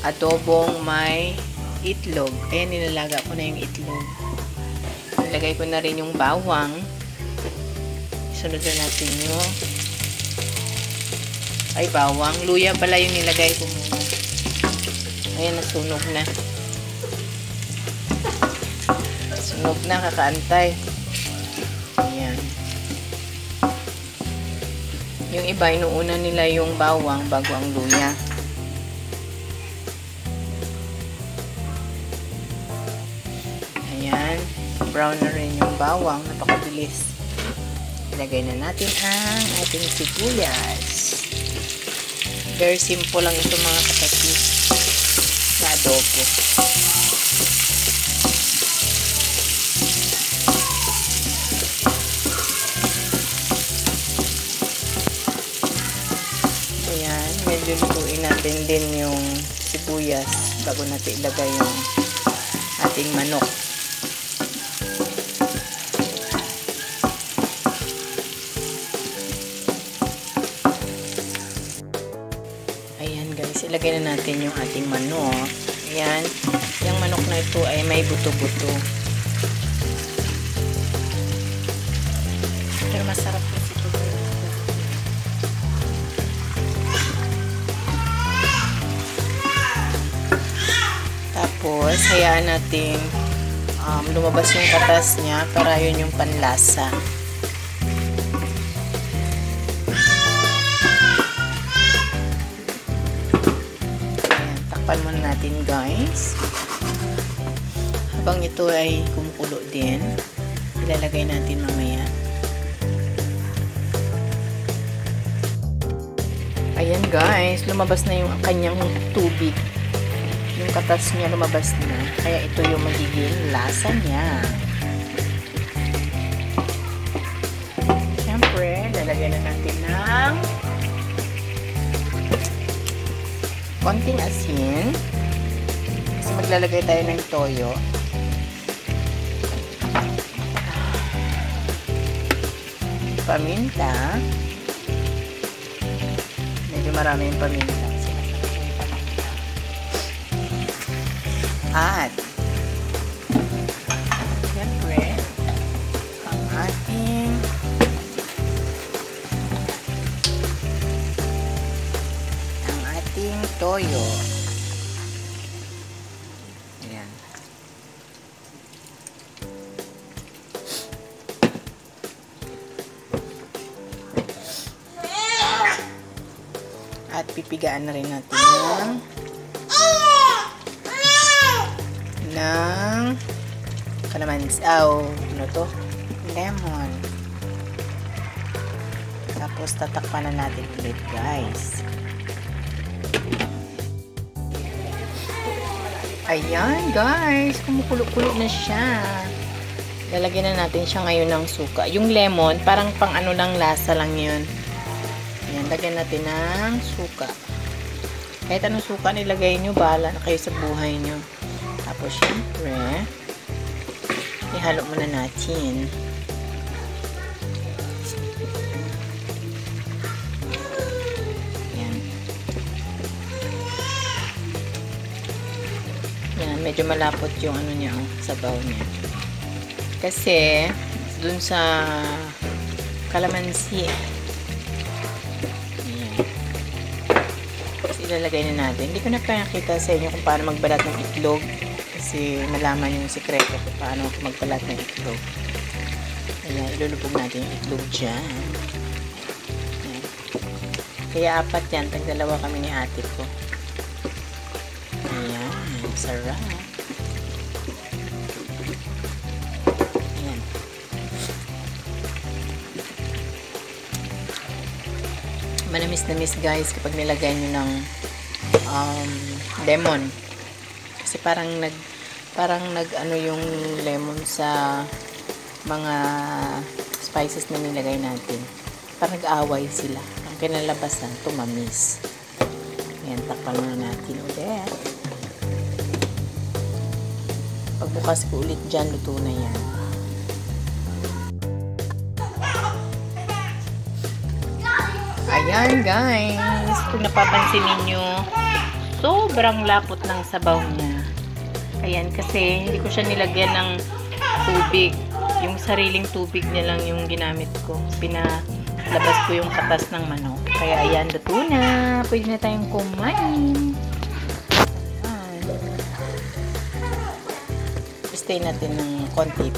adobong may itlog. Ayan, nilalaga ko na yung itlog. Nilagay ko na rin yung bawang. Sunod na natin yung ay bawang. Luya pala yung nilagay ko muna. Ayan, nasunog na. Sunog na, kakaantay. Ayan. Yung iba, inuuna nila yung bawang bago ang luya. Brown na rin yung bawang. Napakabilis. Ilagay na natin ang ating sibuyas. Very simple lang ito mga kapatid na adobo. Ayan, medyo lutuin natin din yung sibuyas bago natin ilagay yung ating manok. Natin yung ating manok. Ayan, yung manok na ito ay may buto-buto. Pero masarap kasi ito. Tapos, hayaan natin um, lumabas yung katas niya para yun yung panlasa. Takpan muna natin guys. Habang ito ay kumukulo din, ilalagay natin mamaya. Ayan guys, lumabas na yung kanyang tubig. Yung katas niya lumabas na. Kaya ito yung magiging lasa niya. Siyempre, lalagyan na natin ng konting asin. Kasi maglalagay tayo ng toyo. Paminta. Medyo marami yung paminta. At toyo. Ayan. At pipigaan na rin natin ng ng kalamansi. Oh, ano to? Lemon. Tapos tatakpan na natin ulit, guys. Ayan, guys. Kumukulo-kulo na siya. Lalagyan na natin siya ngayon ng suka. Yung lemon, parang pang ano lang lasa lang yun. Ayan, lagyan natin ng suka. Kahit anong suka nilagay nyo, bahala na kayo sa buhay nyo. Tapos, syempre, ihalo muna natin. Medyo malapot yung ano niya, oh, sabaw niya. Kasi, dun sa kalamansi, Ayan. Tapos ilalagay na natin. Hindi ko na pinakita sa inyo kung paano magbalat ng itlog. Kasi malaman yung sikreto kung paano magbalat ng itlog. Ayan, ilulubog natin yung itlog dyan. Ayan. Kaya apat yan. Tag dalawa kami ni ate ko. Sarap. Ayan. Manamis-namis guys kapag nilagay nyo ng um, lemon. Kasi parang nag parang nag ano yung lemon sa mga spices na nilagay natin. Parang nag-away sila. Ang kinalabasan, tumamis. Ayan, takpan na natin ulit. Pagbukas ko ulit dyan, luto na yan. Ayan guys, kung napapansin ninyo, sobrang lapot ng sabaw niya. Ayan, kasi hindi ko siya nilagyan ng tubig. Yung sariling tubig niya lang yung ginamit ko. Pinalabas ko yung katas ng manok. Kaya ayan, luto na. Pwede na tayong kumain. Stay natin ng konti.